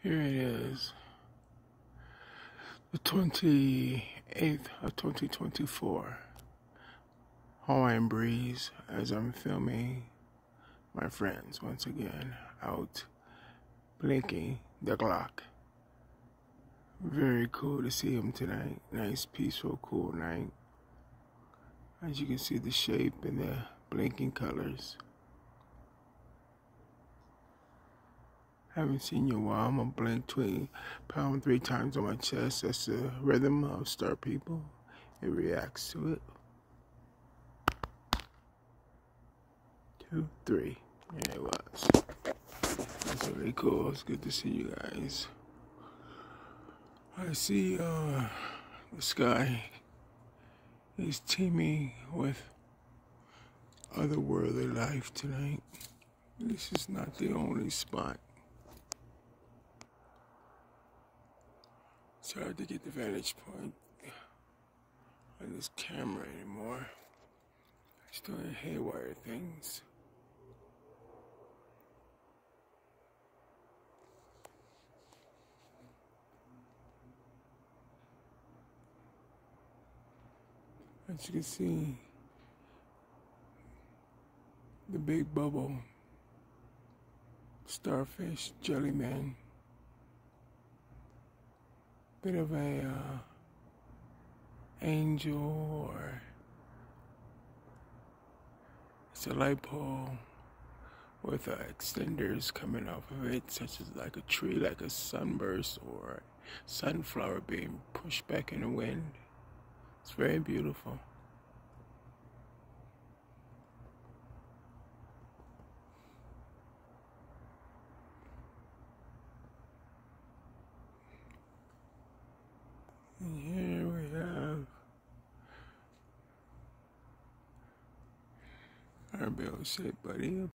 Here it is, the 28th of 2024. Hawaiian breeze as I'm filming my friends once again out blinking the clock. Very cool to see them tonight. Nice, peaceful, cool night. As you can see the shape and the blinking colors. Haven't seen you in a while. I'm gonna blink twenty pound three times on my chest. That's the rhythm of Star People. It reacts to it. Two, three. Yeah, it was. That's really cool. It's good to see you guys. I see uh, the sky is teeming with otherworldly life tonight. This is not the only spot. It's hard to get the vantage point on this camera anymore. It's doing haywire things. As you can see, the big bubble, starfish, jellyman, bit of a uh, angel or it's a light pole with uh, extenders coming off of it, such as like a tree, like a sunburst or sunflower being pushed back in the wind. It's very beautiful. And here we have our bell shaped buddy